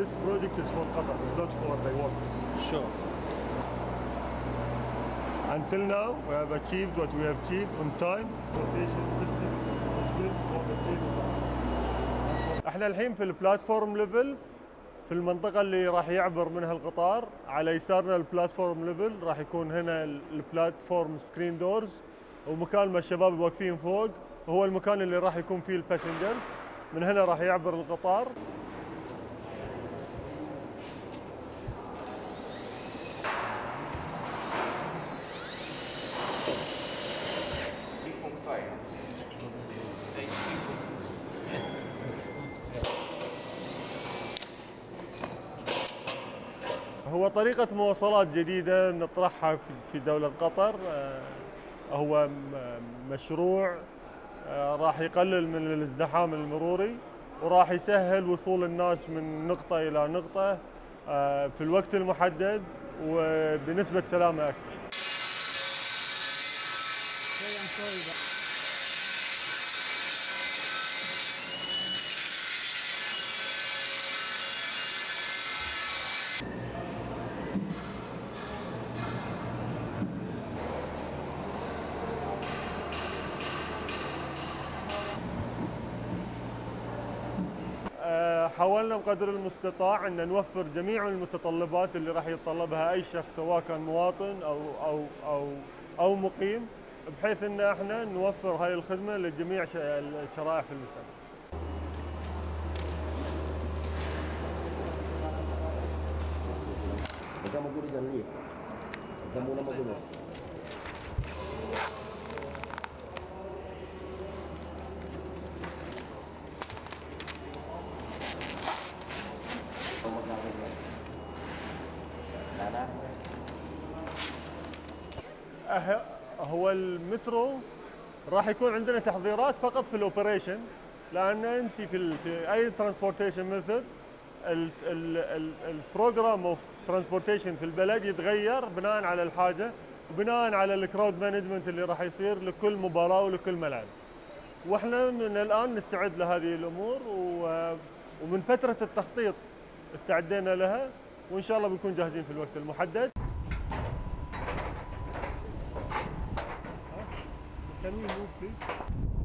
this project is for Qatar, it's not for the world. Sure. Until now, we have achieved what we have achieved on time. Rotation system is built for the state. إحنا الحين في ال platform level في المنطقة اللي راح يعبر منها القطار على يسارنا ال platform level راح يكون هنا ال platform screen doors ومكان ما الشباب واقفين فوق هو المكان اللي راح يكون فيه ال passengers من هنا راح يعبر القطار هو طريقة مواصلات جديدة نطرحها في- دولة قطر. آه، هو مشروع آه، راح يقلل من الازدحام المروري وراح يسهل وصول الناس من نقطة إلى نقطة آه، في الوقت المحدد وبنسبة سلامة أكثر. حاولنا بقدر المستطاع أن نوفر جميع المتطلبات اللي راح يتطلبها أي شخص سواء كان مواطن أو أو أو أو مقيم بحيث أن إحنا نوفر هاي الخدمة لجميع الشرائح في المجتمع. هو المترو راح يكون عندنا تحضيرات فقط في ال operation لأن أنت في, في أي transportation method ال program of transportation في البلد يتغير بناء على الحاجة وبناء على ال crowd management اللي راح يصير لكل مباراة ولكل ملعب. وإحنا من الآن نستعد لهذه الأمور ومن فترة التخطيط استعدينا لها وإن شاء الله بنكون جاهزين في الوقت المحدد. Can we move please?